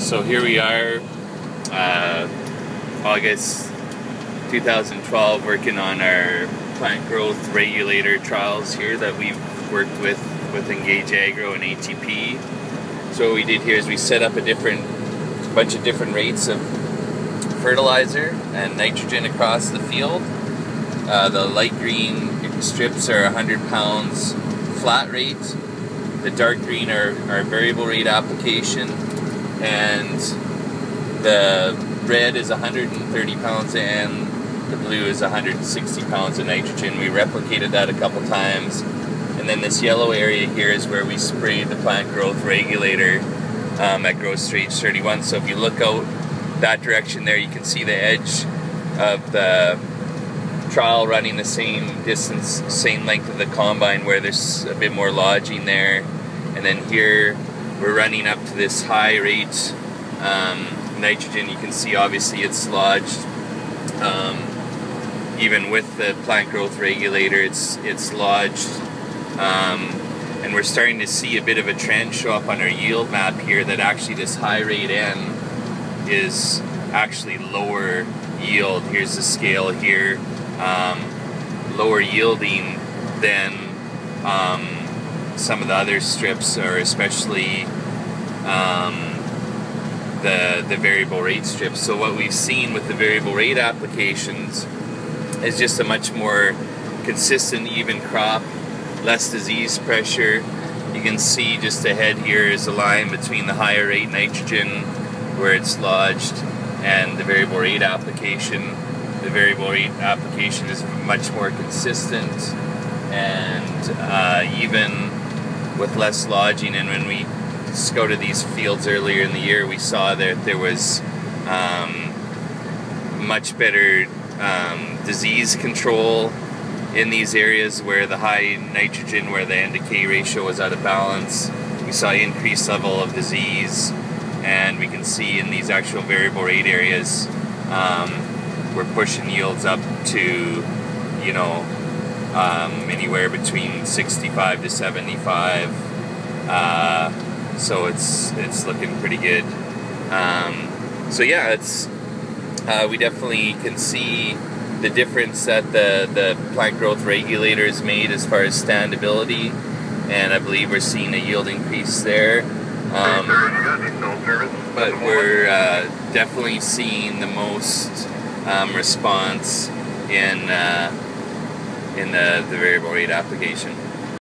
So here we are, uh, August 2012, working on our plant growth regulator trials here that we've worked with with Engage Agro and ATP. So what we did here is we set up a different bunch of different rates of fertilizer and nitrogen across the field. Uh, the light green strips are 100 pounds flat rate. The dark green are, are variable rate application and the red is 130 pounds and the blue is 160 pounds of nitrogen. We replicated that a couple times. And then this yellow area here is where we sprayed the plant growth regulator um, at growth stage 31. So if you look out that direction there, you can see the edge of the trial running the same distance, same length of the combine where there's a bit more lodging there. And then here we're running up to this high rate um, nitrogen. You can see obviously it's lodged. Um, even with the plant growth regulator, it's it's lodged. Um, and we're starting to see a bit of a trend show up on our yield map here that actually this high rate N is actually lower yield. Here's the scale here, um, lower yielding than um, some of the other strips, or especially um, the the variable rate strips. So what we've seen with the variable rate applications is just a much more consistent, even crop, less disease pressure. You can see just ahead here is a line between the higher rate nitrogen where it's lodged and the variable rate application. The variable rate application is much more consistent and uh, even with less lodging. And when we scouted these fields earlier in the year, we saw that there was um, much better um, disease control in these areas where the high nitrogen, where the N to K ratio was out of balance. We saw increased level of disease, and we can see in these actual variable rate areas, um, we're pushing yields up to, you know, um, anywhere between 65 to 75. Uh, so it's it's looking pretty good. Um, so yeah, it's uh, we definitely can see the difference that the, the plant growth regulator regulators made as far as standability, and I believe we're seeing a yield increase there. Um, but we're uh, definitely seeing the most um, response in uh, in the, the variable rate application.